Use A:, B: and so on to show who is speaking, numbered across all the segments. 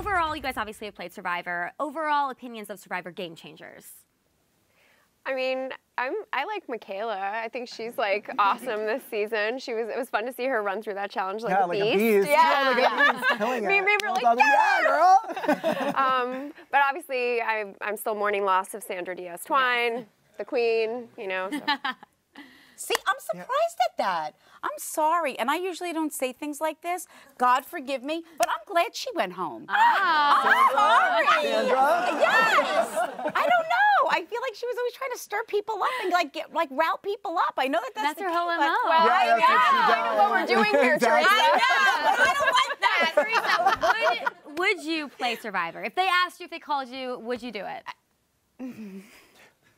A: overall, you guys obviously have played Survivor. Overall opinions of Survivor game changers.
B: I mean, I'm I like Michaela. I think she's like awesome this season. She was it was fun to see her run through that challenge like
C: yeah,
B: a
C: like
B: beast.
C: a beast.
B: Yeah.
C: like a beast. Killing
B: Me
C: it.
B: and Reed were like,
C: done. yeah, girl.
B: Um, but obviously, I'm I'm still mourning loss of Sandra Diaz Twine, the queen. You know. So.
D: See, I'm surprised at that. I'm sorry, and I usually don't say things like this. God forgive me, but I'm glad she went home.
A: Ah.
D: I'm sorry.
C: Sandra?
D: Yes. I don't know. I feel like she was always trying to stir people up and like get like rout people up. I know that that's,
A: That's
D: the
A: her
D: key,
A: whole
D: but-
A: MO.
B: Well,
C: Yeah,
B: I,
C: that's what she
B: know, I know what we're doing here,
C: Exactly.
B: Theresa.
D: I know, but I don't like that.
A: Theresa, would, would you play Survivor? If they asked you, if they called you, would you do it?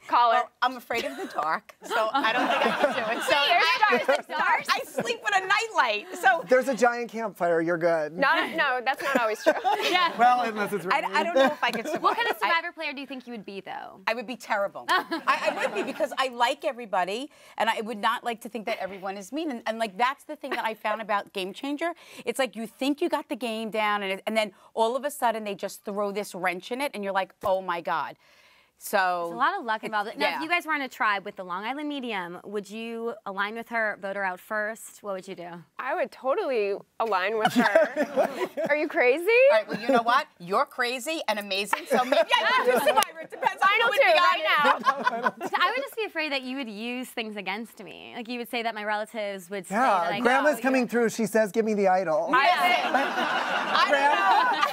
B: Call it.
D: Well, I'm afraid of the dark, so I don't think I can do it. So I, I sleep with a nightlight. So
C: There's a giant campfire. You're good.
B: Not no, that's not always true.
A: Yeah.
C: Well, unless it's
D: I, I don't know if I could survive.
A: What kind of
D: I-
A: Survivor player do you think you would be, though?
D: I would be terrible. I, I would be because I like everybody, and I would not like to think that everyone is mean. And, and like that's the thing that I found about Game Changer. It's like you think you got the game down, and, it, and then all of a sudden they just throw this wrench in it, and you're like, oh my god. So
A: There's a lot of luck involved. Now,
D: yeah.
A: if you guys were on a tribe with the Long Island Medium, would you align with her, vote her out first? What would you do?
B: I would totally align with her. Are you crazy?
D: All right, well, you know what? You're crazy and amazing, so maybe I would do Survivor. It depends on
B: Final
D: who would
B: two
D: be on
B: right
D: it.
B: now.
A: So I would just be afraid that you would use things against me. Like you would say that my relatives would say
C: Yeah,
A: that I
C: grandma's
A: know,
C: coming
A: you
C: through. She says, "Give me the idol."
D: I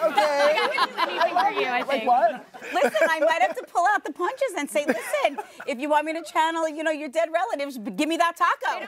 C: okay.
A: Anything for you, I think.
C: Like what?
D: Listen, I might have to pull out the punches and say, listen, if you want me to channel, you know, your dead relatives, give me that taco.